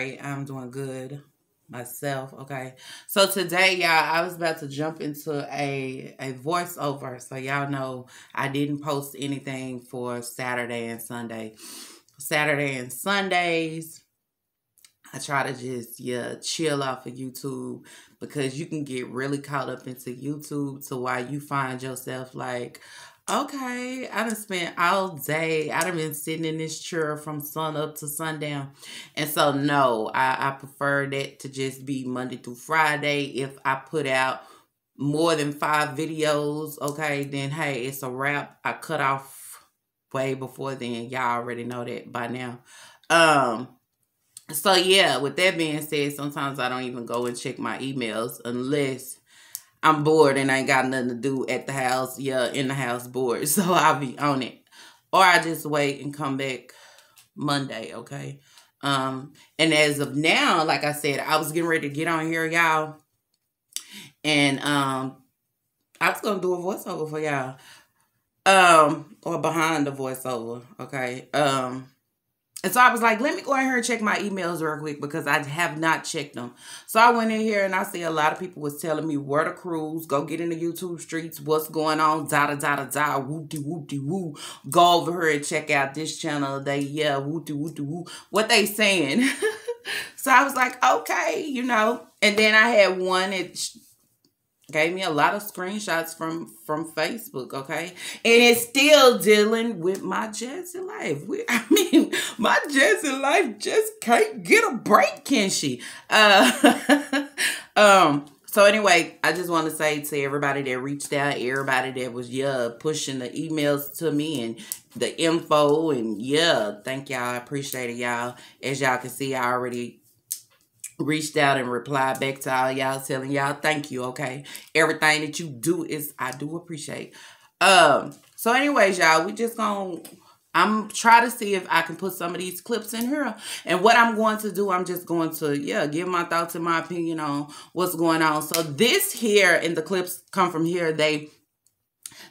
great. I'm doing good myself. Okay. So today, y'all, I was about to jump into a a voiceover. So y'all know I didn't post anything for Saturday and Sunday. Saturday and Sundays. I try to just yeah chill off of YouTube because you can get really caught up into YouTube to why you find yourself like, okay, I done spent all day. I done been sitting in this chair from sun up to sundown. And so no, I, I prefer that to just be Monday through Friday. If I put out more than five videos, okay, then hey, it's a wrap. I cut off way before then. Y'all already know that by now. Um so yeah, with that being said, sometimes I don't even go and check my emails unless I'm bored and I ain't got nothing to do at the house. Yeah, in the house bored. So I'll be on it. Or I just wait and come back Monday, okay? Um, and as of now, like I said, I was getting ready to get on here, y'all. And um I was gonna do a voiceover for y'all. Um, or behind the voiceover, okay. Um and so I was like, let me go in here and check my emails real quick because I have not checked them. So I went in here and I see a lot of people was telling me where to cruise, go get in the YouTube streets, what's going on, da da da da da, whoopty whoopty woo. Go over here and check out this channel. They yeah, whoopty whoopty woo. What they saying? so I was like, okay, you know. And then I had one that gave me a lot of screenshots from from Facebook, okay? And it's still dealing with my Jazzy life. We, I mean, my Jazzy life just can't get a break, can she? Uh, um. So anyway, I just want to say to everybody that reached out, everybody that was yeah pushing the emails to me and the info and yeah, thank y'all. I appreciate it, y'all. As y'all can see, I already reached out and replied back to all y'all telling y'all thank you okay? Everything that you do is i do appreciate. Um so anyways y'all we just gonna i'm try to see if i can put some of these clips in here. And what i'm going to do i'm just going to yeah give my thoughts and my opinion on what's going on. So this here in the clips come from here. They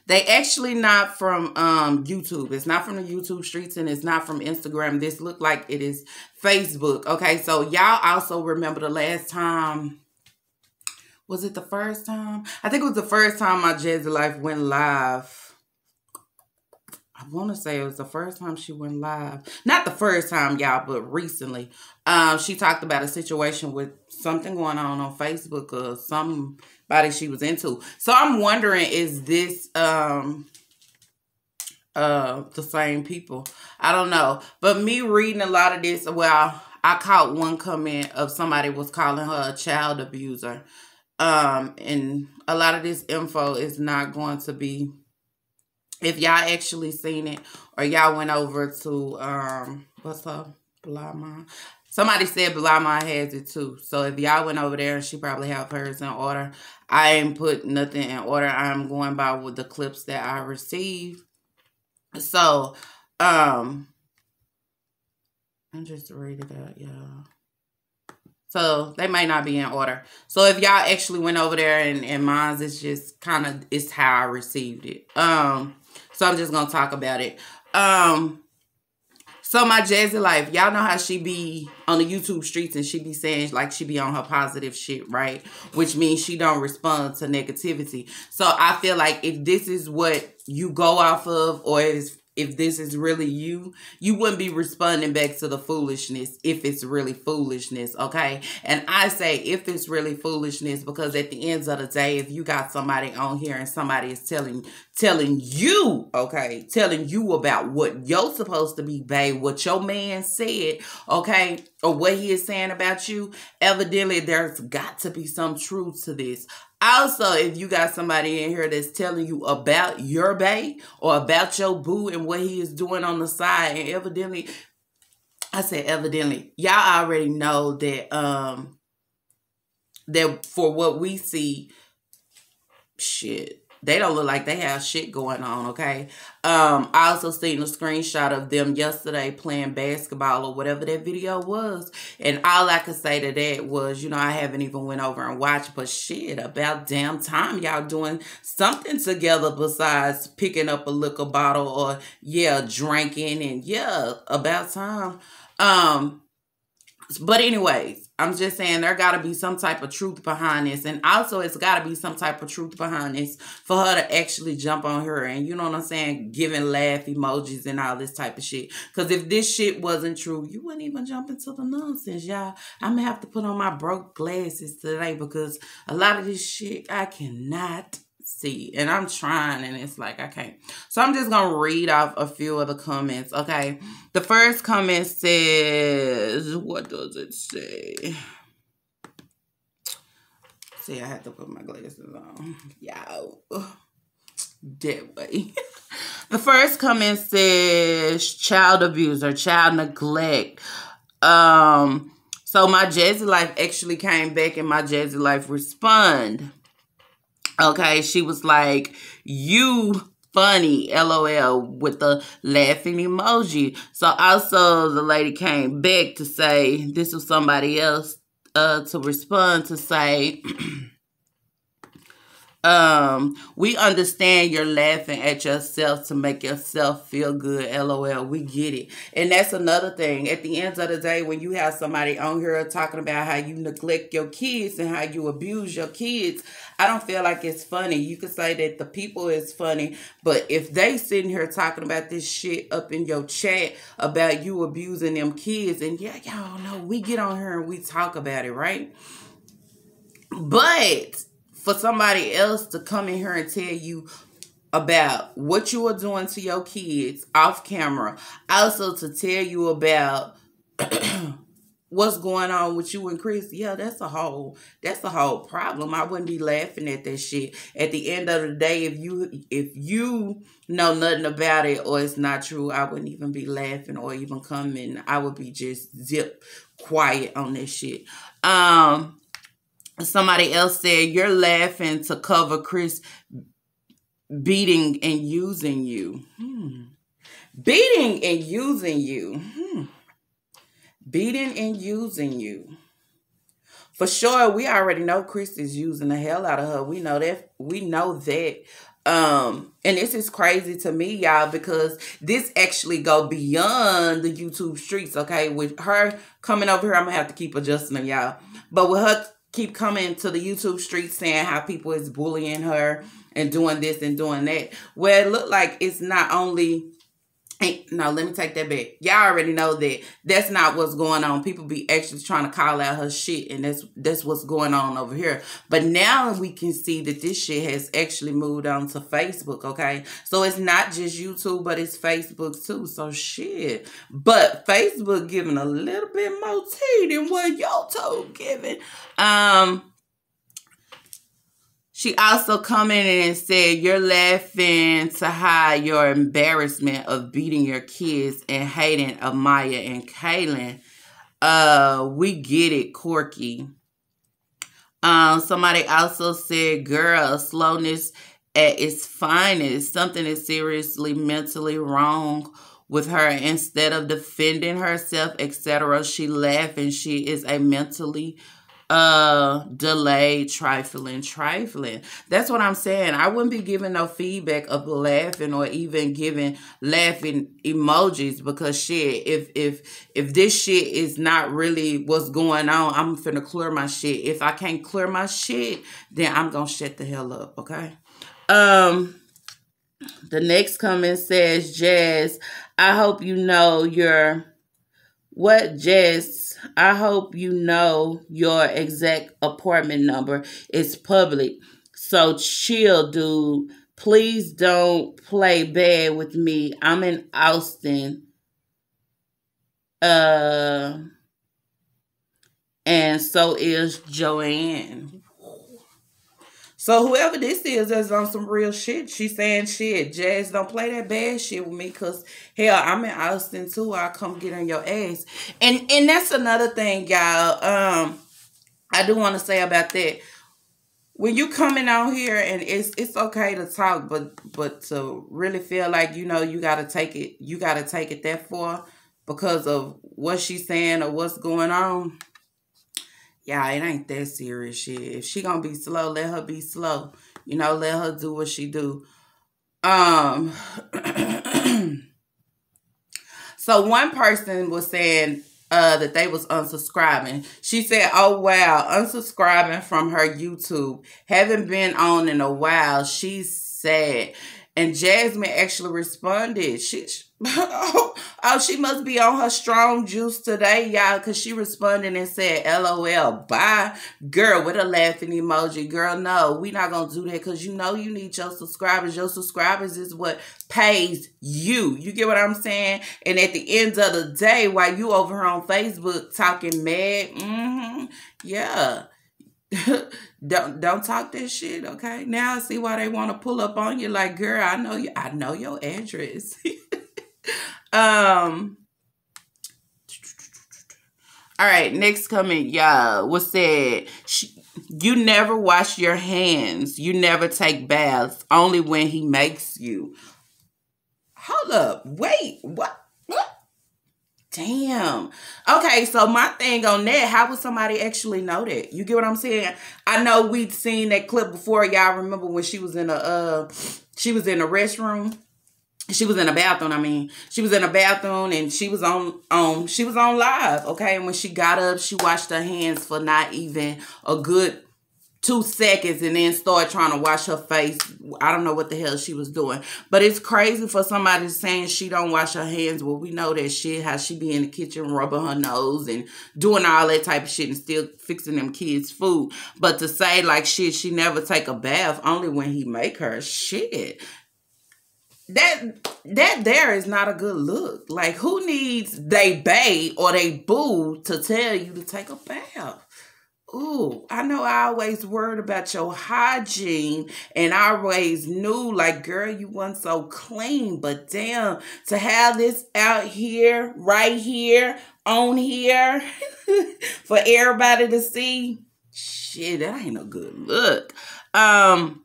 they actually not from um, YouTube. It's not from the YouTube streets and it's not from Instagram. This look like it is Facebook. Okay, so y'all also remember the last time was it the first time? I think it was the first time my Jazzy Life went live. I want to say it was the first time she went live. Not the first time, y'all, but recently. Um, she talked about a situation with something going on on Facebook or somebody she was into. So I'm wondering, is this um uh the same people? I don't know. But me reading a lot of this, well, I caught one comment of somebody was calling her a child abuser. Um, and a lot of this info is not going to be if y'all actually seen it or y'all went over to um what's up? Blah Somebody said Blama has it too. So if y'all went over there, she probably have hers in order. I ain't put nothing in order. I'm going by with the clips that I received. So, um, I'm just read it out, y'all. So they may not be in order. So if y'all actually went over there and, and mine's it's just kind of it's how I received it. Um, so I'm just gonna talk about it. Um, so my Jazzy life, y'all know how she be on the YouTube streets and she be saying like she be on her positive shit, right? Which means she don't respond to negativity. So I feel like if this is what you go off of or is if this is really you, you wouldn't be responding back to the foolishness if it's really foolishness, okay? And I say if it's really foolishness because at the end of the day, if you got somebody on here and somebody is telling telling you, okay, telling you about what you're supposed to be, babe, what your man said, okay, or what he is saying about you, evidently there's got to be some truth to this. Also, if you got somebody in here that's telling you about your babe or about your boo and what he is doing on the side, and evidently, I said evidently, y'all already know that um that for what we see, shit, they don't look like they have shit going on, okay? Um, I also seen a screenshot of them yesterday playing basketball or whatever that video was. And all I could say to that was, you know, I haven't even went over and watched, but shit, about damn time y'all doing something together besides picking up a liquor bottle or, yeah, drinking and, yeah, about time. Um, but anyways, I'm just saying there got to be some type of truth behind this, and also it's got to be some type of truth behind this for her to actually jump on her and you know what I'm saying, giving laugh emojis and all this type of shit. Because if this shit wasn't true, you wouldn't even jump into the nonsense, y'all. I'm gonna have to put on my broke glasses today because a lot of this shit I cannot see. And I'm trying and it's like I can't. So I'm just gonna read off a few of the comments. Okay. The first comment says, what does it say? See, I had to put my glasses on. Yeah. Dead way. the first comment says child abuse or child neglect. Um so my Jazzy Life actually came back and my Jazzy Life respond. Okay, she was like, You funny, lol, with the laughing emoji. So also the lady came back to say this was somebody else uh to respond to say um we understand you're laughing at yourself to make yourself feel good lol we get it. And that's another thing. At the end of the day when you have somebody on here talking about how you neglect your kids and how you abuse your kids i don't feel like it's funny. You could say that the people is funny but if they sitting here talking about this shit up in your chat about you abusing them kids and yeah y'all know we get on here and we talk about it right? But for somebody else to come in here and tell you about what you are doing to your kids off camera, also to tell you about what's going on with you and Chris, yeah, that's a whole that's a whole problem. I wouldn't be laughing at that shit. At the end of the day, if you if you know nothing about it or it's not true, I wouldn't even be laughing or even coming. I would be just zip quiet on this shit. Um Somebody else said, You're laughing to cover Chris beating and using you. Hmm. Beating and using you. Hmm. Beating and using you. For sure, we already know Chris is using the hell out of her. We know that. We know that. Um, and this is crazy to me, y'all, because this actually go beyond the YouTube streets. Okay, with her coming over here, I'm gonna have to keep adjusting them, y'all. But with her keep coming to the YouTube street saying how people is bullying her and doing this and doing that. Well, it looked like it's not only no, let me take that back. Y'all already know that that's not what's going on. People be actually trying to call out her shit, and that's that's what's going on over here. But now we can see that this shit has actually moved on to Facebook. Okay, so it's not just YouTube, but it's Facebook too. So shit. But Facebook giving a little bit more tea than what YouTube giving. Um, she also commented and said, You're laughing to hide your embarrassment of beating your kids and hating Amaya and Kaylin. Uh, we get it, Corky. Um, somebody also said, Girl, slowness at its finest. Something is seriously mentally wrong with her. Instead of defending herself, etc., she laughed and she is a mentally uh delay trifling trifling. That's what i'm saying. I wouldn't be giving no feedback of laughing or even giving laughing emojis because shit if if if this shit is not really what's going on i'm finna clear my shit. If i can't clear my shit then i'm gonna shut the hell up okay? Um the next comment says jazz i hope you know your what jazz I hope you know your exact apartment number. It's public. So chill, dude. Please don't play bad with me. I'm in Austin. Uh and so is Joanne. So whoever this is that's on some real shit, she's saying shit. Jazz, don't play that bad shit with me, cause hell, I'm in Austin too. I'll come get on your ass. And and that's another thing, y'all. Um, I do want to say about that. When you coming out here and it's it's okay to talk, but but to really feel like you know you gotta take it, you gotta take it that far because of what she's saying or what's going on yeah, it ain't that serious shit. If she gonna be slow, let her be slow. You know, let her do what she do. Um so one person was saying uh, that they was unsubscribing. She said, "Oh wow, unsubscribing from her YouTube. Haven't been on in a while." She's sad. And Jasmine actually responded. She, oh, oh, she must be on her strong juice today, y'all, because she responded and said, LOL, bye. Girl, with a laughing emoji. Girl, no, we not going to do that because you know you need your subscribers. Your subscribers is what pays you. You get what I'm saying? And at the end of the day, while you over here on Facebook talking mad, mm-hmm, yeah don't don't talk that shit, okay? Now I see why they want to pull up on you like, girl, I know you I know your address. um all right, next comment, y'all. Was said you never wash your hands. You never take baths. Only when he makes you. Hold up. Wait. What? What? Damn. Okay, so my thing on that, how would somebody actually know that? You get what I'm saying? I know we'd seen that clip before. Y'all remember when she was in a uh she was in a restroom. She was in a bathroom, I mean. She was in a bathroom and she was on on she was on live, okay? And when she got up, she washed her hands for not even a good two seconds and then start trying to wash her face. I don't know what the hell she was doing. But it's crazy for somebody saying she don't wash her hands. Well, we know that shit, how she be in the kitchen rubbing her nose and doing all that type of shit and still fixing them kids' food. But to say like shit, she never take a bath only when he make her shit. That that there is not a good look. Like who needs they bae or they boo to tell you to take a bath? Ooh, I know I always worried about your hygiene and I always knew like girl you weren't so clean, but damn to have this out here, right here, on here for everybody to see. Shit, that ain't a good look. Um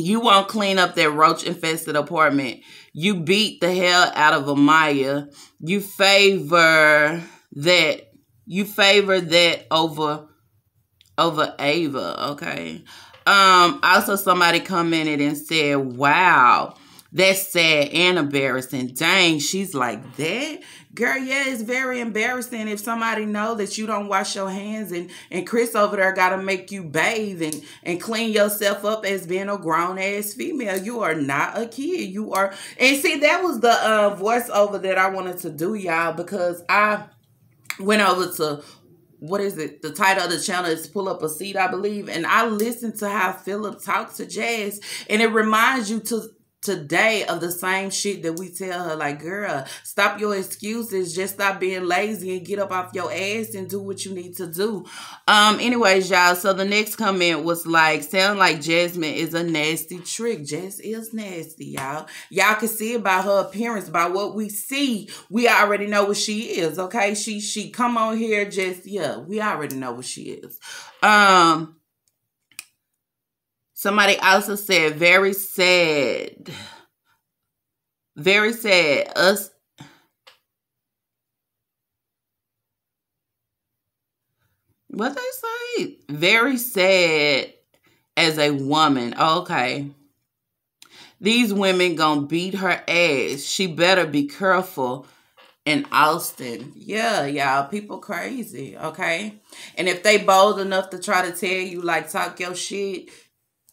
you won't clean up that roach infested apartment. You beat the hell out of Amaya. You favor that you favor that over over Ava, okay? Um, also somebody commented and said, Wow, that's sad and embarrassing. Dang, she's like that. Girl, yeah, it's very embarrassing if somebody know that you don't wash your hands and, and Chris over there gotta make you bathe and, and clean yourself up as being a grown ass female. You are not a kid. You are and see that was the uh voiceover that I wanted to do, y'all, because I went over to what is it? The title of the channel is Pull Up a Seat, I believe. And I listened to how Philip talks to Jazz, and it reminds you to today of the same shit that we tell her like girl stop your excuses. Just stop being lazy and get up off your ass and do what you need to do. Um anyways y'all so the next comment was like sound like jasmine is a nasty trick. Jess is nasty y'all. Y'all can see it by her appearance by what we see. We already know what she is okay? She she come on here just yeah we already know what she is. Um Somebody also said, very sad. Very sad. Us. What they say? Very sad as a woman. Okay. These women gonna beat her ass. She better be careful in Austin. Yeah, y'all, people crazy, okay? And if they bold enough to try to tell you, like, talk your shit,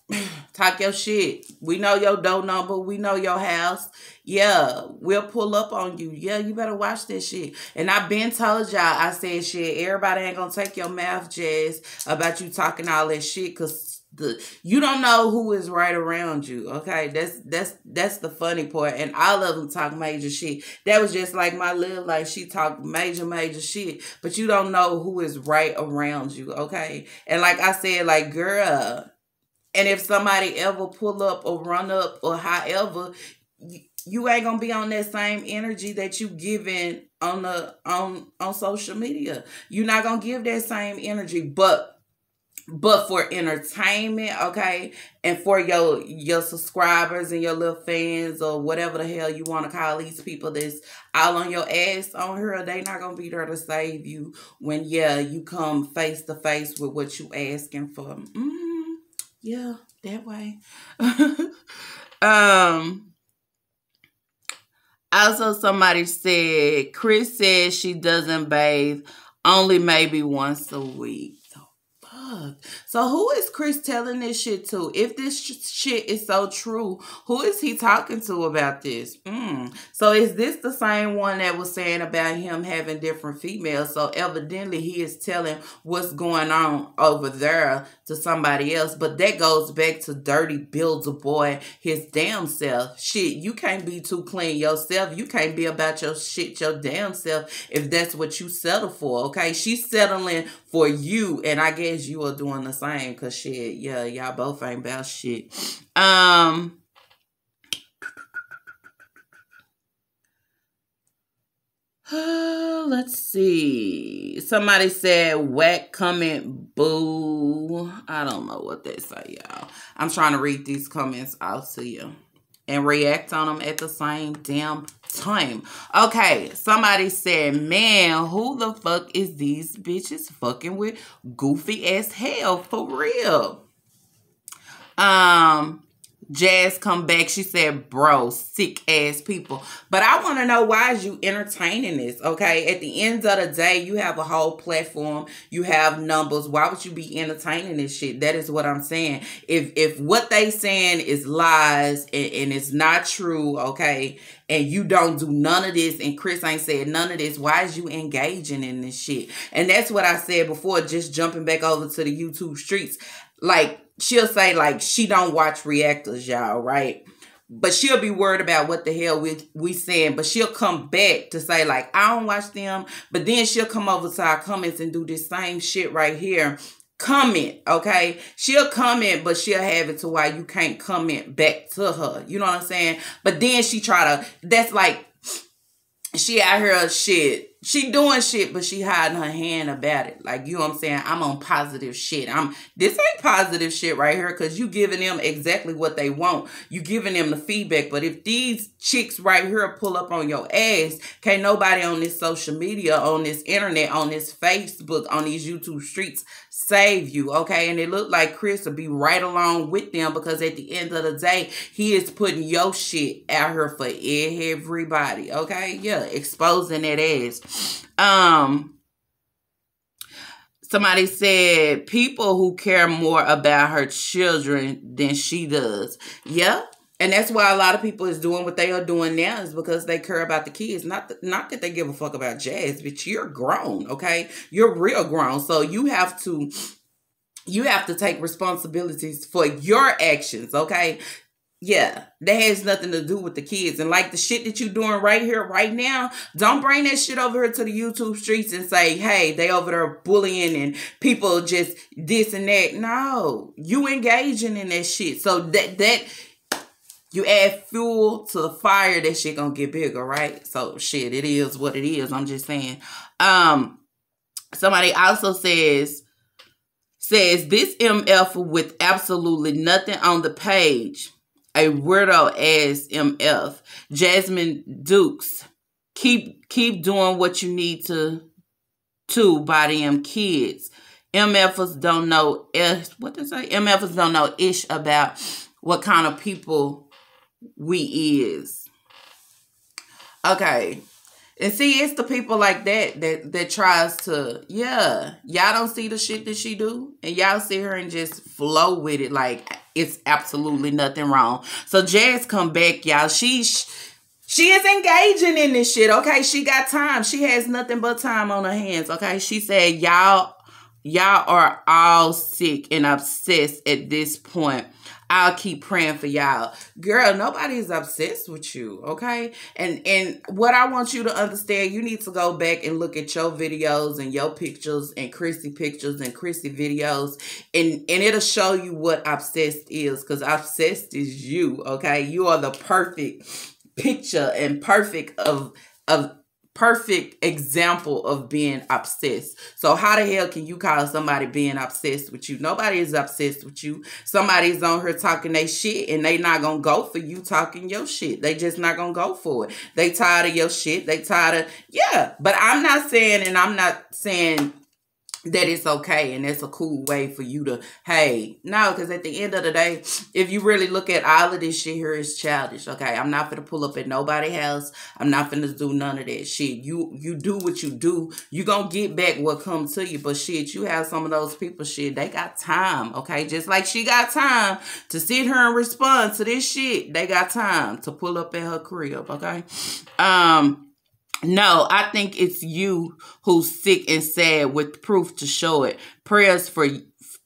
talk your shit. We know your door number. We know your house. Yeah, we'll pull up on you. Yeah, you better watch this shit. And I've been told y'all, I said shit, everybody ain't gonna take your mouth, Jazz, about you talking all that shit, cause the you don't know who is right around you. Okay, that's that's that's the funny part. And all of them talk major shit. That was just like my little like she talked major major shit, but you don't know who is right around you. Okay, and like I said, like girl and if somebody ever pull up or run up or however, you, ain't gonna be on that same energy that you giving on the on on social media. You're not gonna give that same energy, but but for entertainment, okay, and for your your subscribers and your little fans or whatever the hell you want to call these people that's all on your ass on here, they not gonna be there to save you when yeah you come face to face with what you asking for. Mm-hmm yeah, that way. um, Also, somebody said Chris says she doesn't bathe only maybe once a week fuck. So who is Chris telling this shit to? If this sh- shit is so true, who is he talking to about this? Mm. So is this the same one that was saying about him having different females? So evidently he is telling what's going on over there to somebody else. But that goes back to dirty builds a boy his damn self. Shit, you can't be too clean yourself. You can't be about your shit your damn self if that's what you settle for. Okay, she's settling for you, and I guess you are doing the same. Cause shit, yeah, y'all both ain't about shit. Um. let's see. Somebody said whack comment boo. I don't know what they say, y'all. I'm trying to read these comments out to you and react on them at the same damn time. Okay, somebody said, man, who the fuck is these bitches fucking with goofy as hell for real? Um, Jazz come back. She said, bro, sick ass people. But I want to know why is you entertaining this, okay? At the end of the day, you have a whole platform. You have numbers. Why would you be entertaining this shit? That is what I'm saying. If if what they saying is lies and, and it's not true, okay, and you don't do none of this and Chris ain't said none of this, why is you engaging in this shit? And that's what I said before, just jumping back over to the YouTube streets. Like, she'll say like she don't watch reactors, y'all, right? But she'll be worried about what the hell we we saying. But she'll come back to say like I don't watch them. But then she'll come over to our comments and do this same shit right here. Comment, okay? She'll comment, but she'll have it to why you can't comment back to her. You know what I'm saying? But then she try to. That's like she out here shit she doing shit, but she hiding her hand about it. Like, you know what I'm saying? I'm on positive shit. I'm this ain't positive shit right here because you giving them exactly what they want. You giving them the feedback. But if these chicks right here pull up on your ass, can't nobody on this social media, on this internet, on this Facebook, on these YouTube streets save you, okay? And it looked like Chris will be right along with them because at the end of the day, he is putting your shit out here for everybody, okay? Yeah, exposing that ass. Um, somebody said people who care more about her children than she does. Yeah, and that's why a lot of people is doing what they are doing now is because they care about the kids. Not th- not that they give a fuck about jazz, but you're grown, okay? You're real grown. So you have to you have to take responsibilities for your actions, okay? Yeah, that has nothing to do with the kids. And like the shit that you're doing right here, right now, don't bring that shit over here to the YouTube streets and say, hey, they over there bullying and people just this and that. No, you engaging in that shit. So that that you add fuel to the fire, that shit gonna get bigger, right? So shit, it is what it is. I'm just saying. Um, somebody also says says this MF with absolutely nothing on the page. A weirdo ass MF. Jasmine Dukes. Keep keep doing what you need to to by them kids. MFers don't know ish, what they say? MFers don't know ish about what kind of people we is. Okay. And see, it's the people like that that that tries to, yeah, y'all don't see the shit that she do, and y'all see her and just flow with it like it's absolutely nothing wrong. So Jazz come back, y'all. She she is engaging in this shit. Okay, she got time. She has nothing but time on her hands. Okay, she said y'all y'all are all sick and obsessed at this point. I'll keep praying for y'all. Girl, nobody's obsessed with you, okay? And and what I want you to understand, you need to go back and look at your videos and your pictures and Chrissy pictures and Chrissy videos and and it'll show you what obsessed is cuz obsessed is you, okay? You are the perfect picture and perfect of of perfect example of being obsessed. So how the hell can you call somebody being obsessed with you? Nobody is obsessed with you. Somebody's on here talking they shit and they not gonna go for you talking your shit. They just not gonna go for it. They tired of your shit. They tired of yeah. But I'm not saying and I'm not saying that it's okay and that's a cool way for you to hey no because at the end of the day if you really look at all of this shit here is childish okay? I'm not gonna pull up at nobody house. I'm not gonna do none of that shit. You you do what you do. You gonna get back what comes to you. But shit you have some of those people shit they got time okay? Just like she got time to sit here and respond to this shit they got time to pull up at her crib okay? Um no, I think it's you who's sick and sad with proof to show it. Prayers for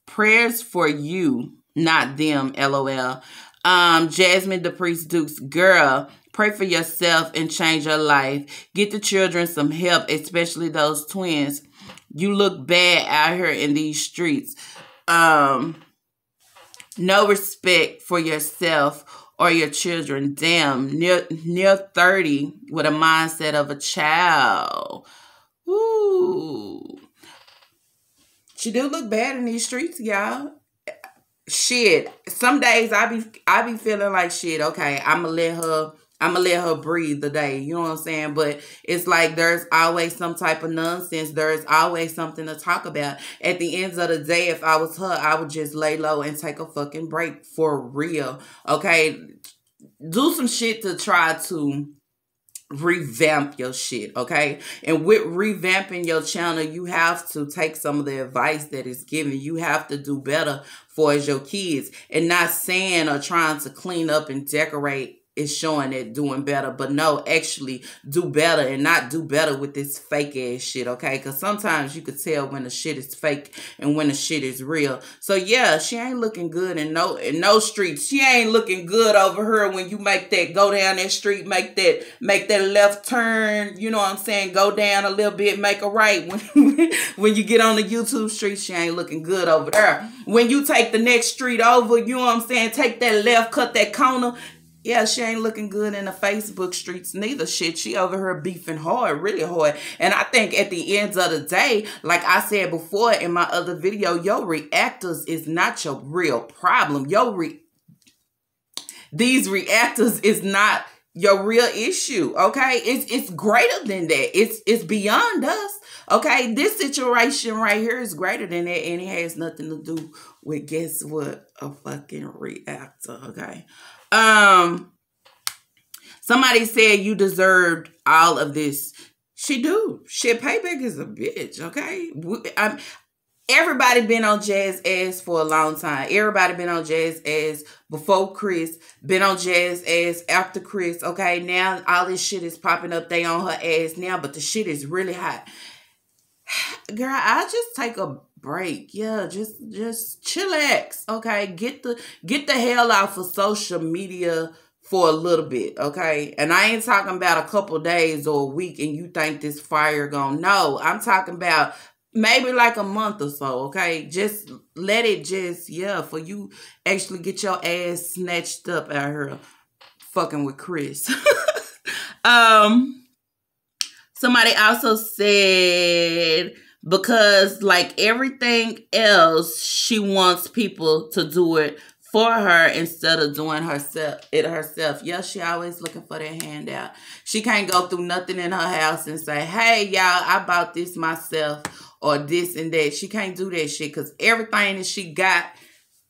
prayers for you, not them. LOL. Um, Jasmine the Priest Dukes, girl, pray for yourself and change your life. Get the children some help, especially those twins. You look bad out here in these streets. Um, no respect for yourself or your children. Damn, near near 30 with a mindset of a child. Ooh. She do look bad in these streets, y'all. Shit. Some days I be I be feeling like shit, okay, I'ma let her I'm gonna let her breathe the day. You know what I'm saying? But it's like there's always some type of nonsense. There's always something to talk about. At the end of the day, if I was her, I would just lay low and take a fucking break for real. Okay. Do some shit to try to revamp your shit, okay? And with revamping your channel, you have to take some of the advice that is given. You have to do better for your kids and not saying or trying to clean up and decorate is showing it doing better but no actually do better and not do better with this fake ass shit okay? Because sometimes you could tell when the shit is fake and when the shit is real. So yeah she ain't looking good in no in no streets. She ain't looking good over her when you make that go down that street make that make that left turn you know what i'm saying? Go down a little bit make a right. When when you get on the youtube street she ain't looking good over there. When you take the next street over you know what i'm saying? Take that left cut that corner yeah, she ain't looking good in the Facebook streets neither. Shit, she over here beefing hard, really hard. And I think at the end of the day, like I said before in my other video, your reactors is not your real problem. Your re these reactors is not your real issue. Okay, it's it's greater than that. It's it's beyond us. Okay, this situation right here is greater than that, and it has nothing to do with guess what a fucking reactor. Okay, um, somebody said you deserved all of this. She do. Shit, payback is a bitch. Okay, I'm, everybody been on Jazz ass for a long time. Everybody been on Jazz ass before Chris, been on Jazz ass after Chris. Okay, now all this shit is popping up. They on her ass now, but the shit is really hot. Girl, I just take a break. Yeah, just just chillax. Okay. Get the get the hell out for social media for a little bit, okay? And I ain't talking about a couple days or a week and you think this fire gonna no. I'm talking about maybe like a month or so, okay? Just let it just, yeah, for you actually get your ass snatched up out here fucking with Chris. um somebody also said because like everything else she wants people to do it for her instead of doing herself it herself. Yeah she always looking for that handout. She can't go through nothing in her house and say hey y'all i bought this myself or this and that. She can't do that shit because everything that she got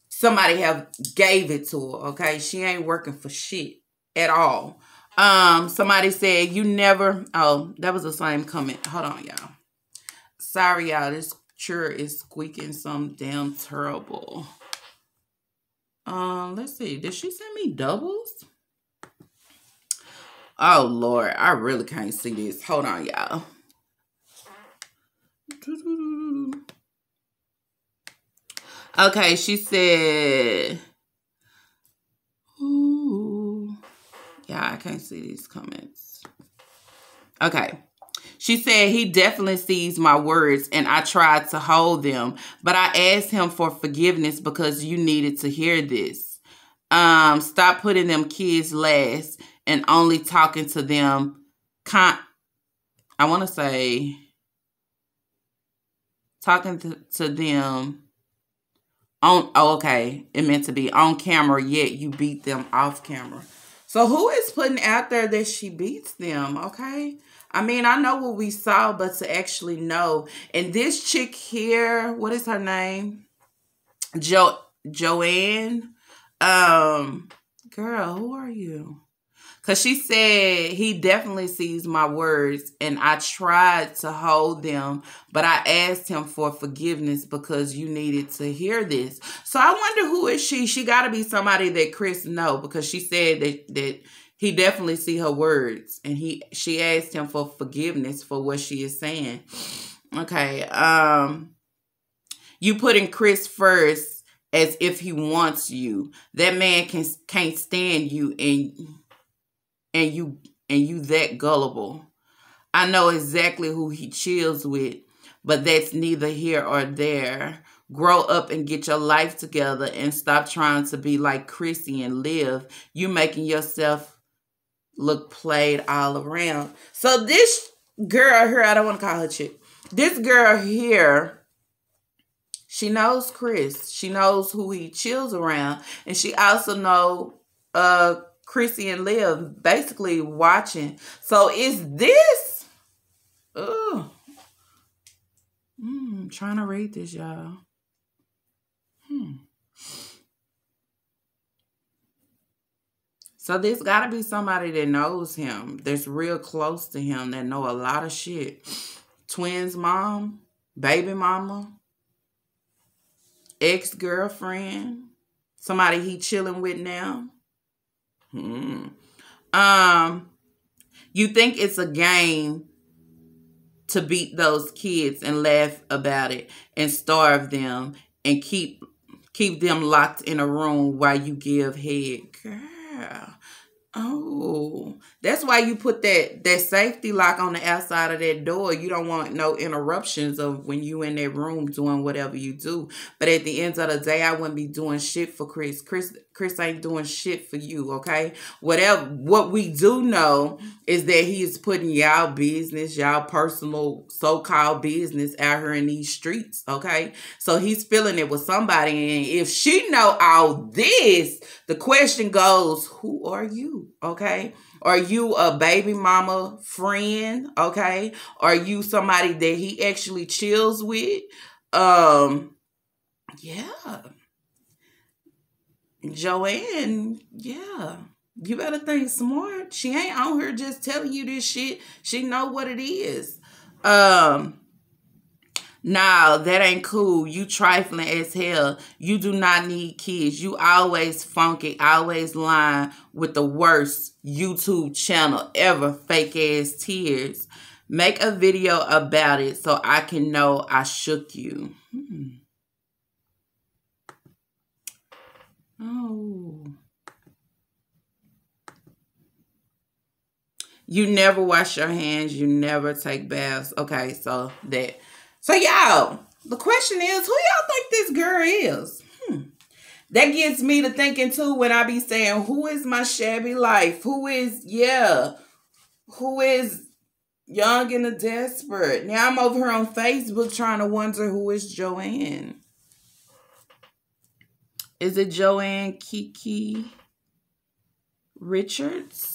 somebody have gave it to her okay? She ain't working for shit at all. Um somebody said you never oh that was the same comment. Hold on y'all Sorry, y'all. This chair is squeaking some damn terrible. Um, let's see. Did she send me doubles? Oh, Lord. I really can't see this. Hold on, y'all. Okay, she said... Ooh. Yeah, I can't see these comments. Okay. She said he definitely sees my words and I tried to hold them, but I asked him for forgiveness because you needed to hear this. Um, stop putting them kids last and only talking to them. Con- I want to say talking to, to them on oh, okay it meant to be on camera yet you beat them off camera So who is putting out there that she beats them? Okay. I mean, I know what we saw, but to actually know. And this chick here, what is her name? Jo Joanne. Um, girl, who are you? Cause she said he definitely sees my words and I tried to hold them, but I asked him for forgiveness because you needed to hear this. So I wonder who is she? She gotta be somebody that Chris know because she said that that he definitely see her words and he she asked him for forgiveness for what she is saying. Okay. Um you putting Chris first as if he wants you. That man can can't stand you and and you and you that gullible. I know exactly who he chills with, but that's neither here or there. Grow up and get your life together and stop trying to be like Chrissy and live. You making yourself look played all around. So this girl here, I don't want to call her chick. This girl here, she knows Chris. She knows who he chills around. And she also know uh Chrissy and Liv basically watching. So is this? Oh, mm, trying to read this, y'all. Hmm. So there's got to be somebody that knows him, that's real close to him, that know a lot of shit. Twins mom, baby mama, ex-girlfriend, somebody he chilling with now. Hmm. Um, you think it's a game to beat those kids and laugh about it and starve them and keep keep them locked in a room while you give head. Girl. Oh, that's why you put that that safety lock on the outside of that door. You don't want no interruptions of when you in that room doing whatever you do. But at the end of the day, I wouldn't be doing shit for Chris. Chris Chris ain't doing shit for you, okay? Whatever what we do know is that he is putting y'all business, y'all personal so-called business out here in these streets, okay? So he's feeling it with somebody and if she know all this, the question goes, who are you? Okay? Are you a baby mama friend? Okay? Are you somebody that he actually chills with? Um yeah. Joanne, yeah. You better think smart. She ain't on here just telling you this shit. She know what it is. Um Nah, that ain't cool. You trifling as hell. You do not need kids. You always funky, always lying with the worst YouTube channel ever. Fake ass tears. Make a video about it so I can know I shook you. Hmm. Oh. You never wash your hands. You never take baths. Okay, so that so y'all, the question is, who y'all think this girl is? Hmm. That gets me to thinking too when I be saying, who is my shabby life? Who is, yeah, who is young and desperate? Now I'm over here on Facebook trying to wonder who is Joanne. Is it Joanne Kiki Richards?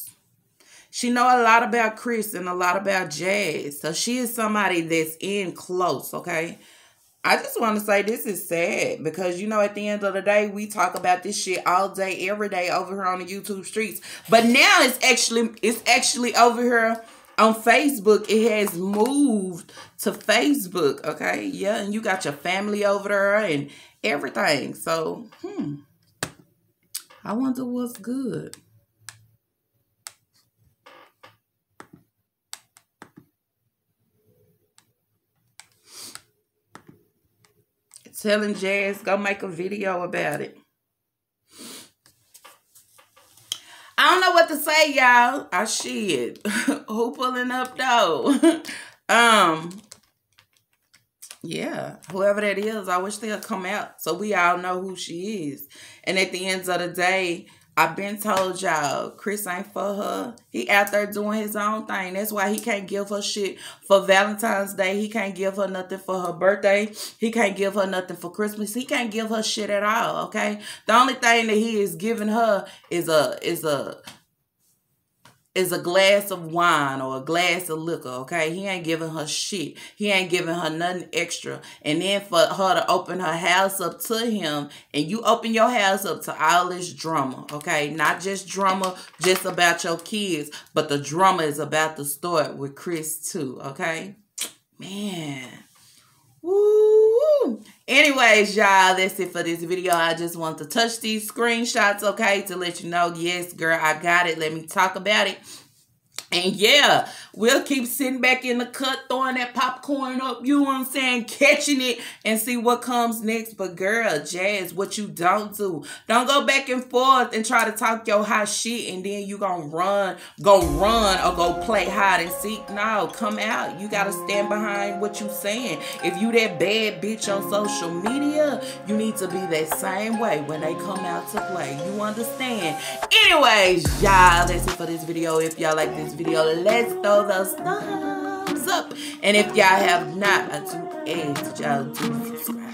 She know a lot about Chris and a lot about Jazz. So she is somebody that's in close, okay? I just want to say this is sad because you know at the end of the day we talk about this shit all day every day over here on the YouTube streets. But now it's actually it's actually over here on Facebook. It has moved to Facebook, okay? Yeah, and you got your family over there and everything. So, hmm. I wonder what's good. Telling Jazz go make a video about it. I don't know what to say, y'all. I shit. Who pulling up though? um yeah, whoever that is, I wish they'll come out so we all know who she is. And at the end of the day, I've been told y'all, Chris ain't for her. He out there doing his own thing. That's why he can't give her shit for Valentine's Day. He can't give her nothing for her birthday. He can't give her nothing for Christmas. He can't give her shit at all, okay? The only thing that he is giving her is a is a is a glass of wine or a glass of liquor, okay? He ain't giving her shit. He ain't giving her nothing extra. And then for her to open her house up to him, and you open your house up to all this drama, okay? Not just drama just about your kids, but the drama is about to start with Chris too, okay? Man. Anyways, y'all, that's it for this video. I just want to touch these screenshots, okay, to let you know, yes, girl, I got it. Let me talk about it. And yeah, we'll keep sitting back in the cut, throwing that popcorn up, you know what I'm saying, catching it and see what comes next. But girl, Jazz, what you don't do, don't go back and forth and try to talk your hot shit and then you gonna run, go run or go play hide and seek. No, come out. You gotta stand behind what you saying. If you that bad bitch on social media, you need to be that same way when they come out to play. You understand? Anyways, y'all, that's it for this video. If y'all like this video, let's throw those thumbs up. And if y'all have not, do ask y'all to subscribe.